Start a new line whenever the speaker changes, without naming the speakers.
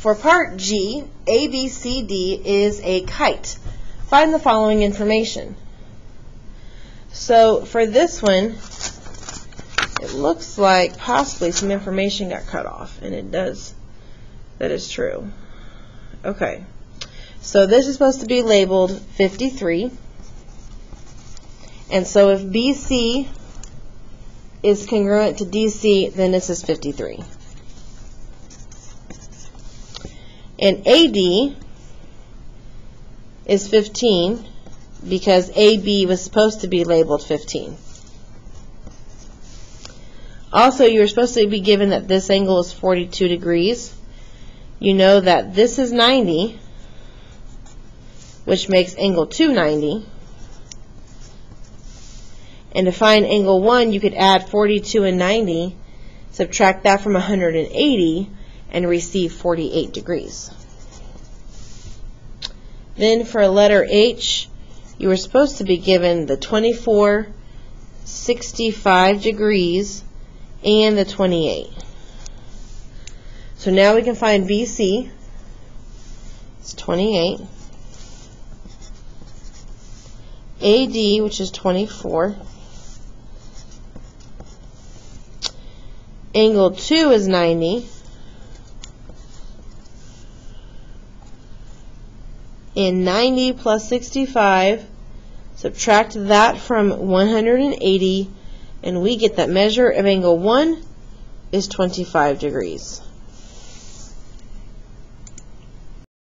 For part G, ABCD is a kite. Find the following information. So for this one, it looks like possibly some information got cut off, and it does. That is true. Okay. So this is supposed to be labeled 53. And so if BC is congruent to DC, then this is 53. And AD is 15 because AB was supposed to be labeled 15. Also, you were supposed to be given that this angle is 42 degrees. You know that this is 90, which makes angle 2 90. And to find angle 1, you could add 42 and 90, subtract that from 180, and receive 48 degrees. Then for a letter H, you were supposed to be given the 24, 65 degrees, and the 28. So now we can find BC. It's 28. AD, which is 24. Angle 2 is 90. And 90 plus 65, subtract that from 180, and we get that measure of angle 1 is 25 degrees.